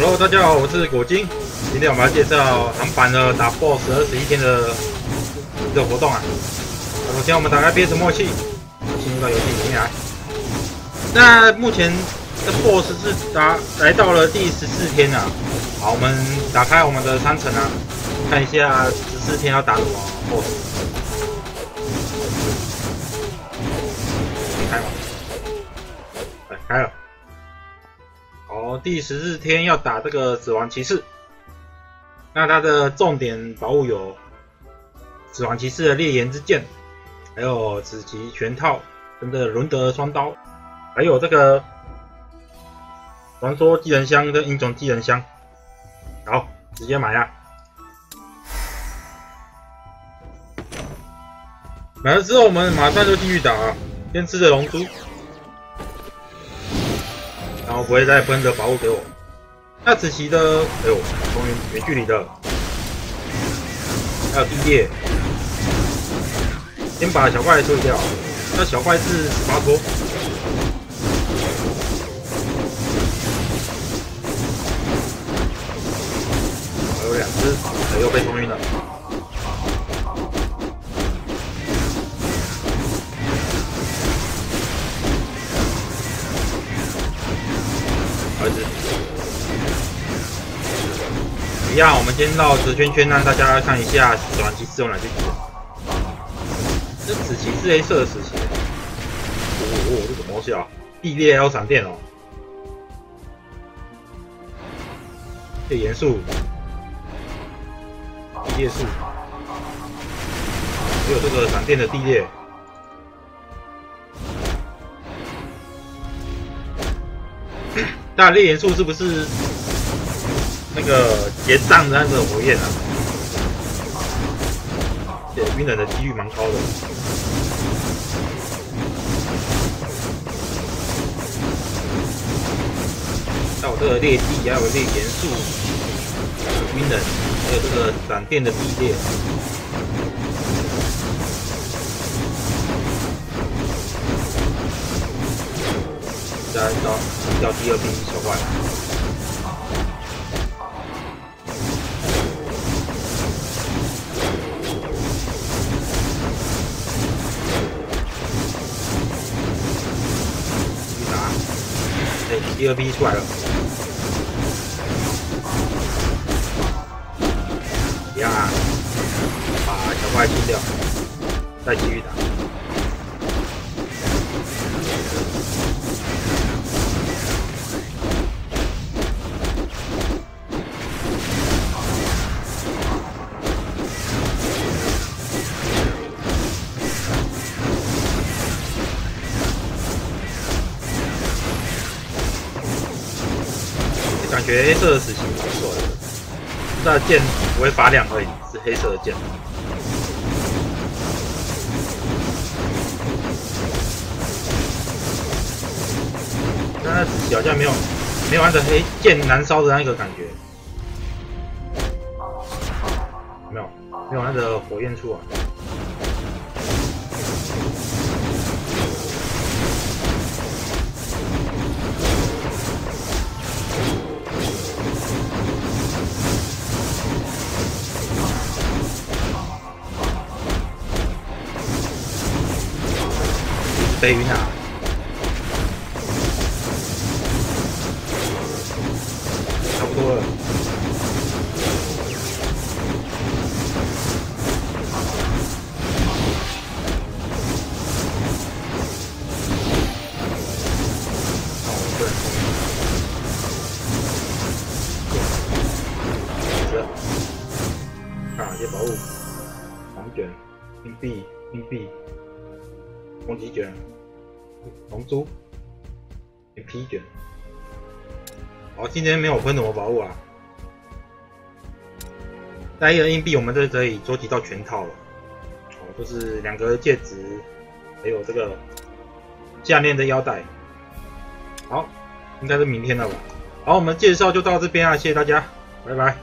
Hello，大家好，我是果金。今天我们要介绍韩版的打 BOSS 二十一天的一个活动啊。首先我们打开 PS 默契，进入到游戏里面来。那目前这 BOSS 是打来到了第十四天啊。好，我们打开我们的商城啊，看一下十四天要打什么 BOSS。开吗？哎，开了。好，第十四天要打这个死亡骑士。那它的重点宝物有死亡骑士的烈焰之剑，还有紫极全套，跟着伦德双刀，还有这个传说技能箱跟英雄技能箱。好，直接买啊！买了之后，我们马上就继续打，先吃着龙珠。然后不会再分的宝物给我。那子琪的，哎呦，终于远距离的，还有地裂，先把小怪处理掉。那小怪是十八托，还有两只，哎又被冲晕了。儿子，一样，我们先绕直圈圈，让大家看一下死亡骑士有哪些。这紫旗是黑色的紫旗，哦哦，这什么东西啊？地裂还有闪电哦。这元素，地裂术，还有这个闪电的地裂。大烈元素是不是那个结账的那个火焰啊？对，晕人的几率蛮高的。那我这个裂地，还有裂元素，晕人，还有这个闪电的地裂。再到掉第二批小怪，继续打，哎，第二批出来了，呀，把小怪清掉，再继续打。觉黑色的死刑不错的，那剑不会发亮而已，是黑色的剑。但那死刑好像没有没有按着黑剑燃烧的那个感觉，没有没有那个火焰出啊。被晕啊！差不多了。那我们对，看这些宝物，黄卷、硬币、硬币。攻击卷、龙珠、皮卷。好，今天没有分什么宝物啊。带一个硬币，我们就可以收集到全套了。哦，就是两个戒指，还有这个项链的腰带。好，应该是明天了吧。好，我们介绍就到这边啊，谢谢大家，拜拜。